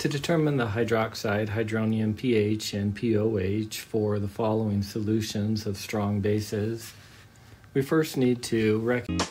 To determine the hydroxide, hydronium pH, and pOH for the following solutions of strong bases, we first need to recognize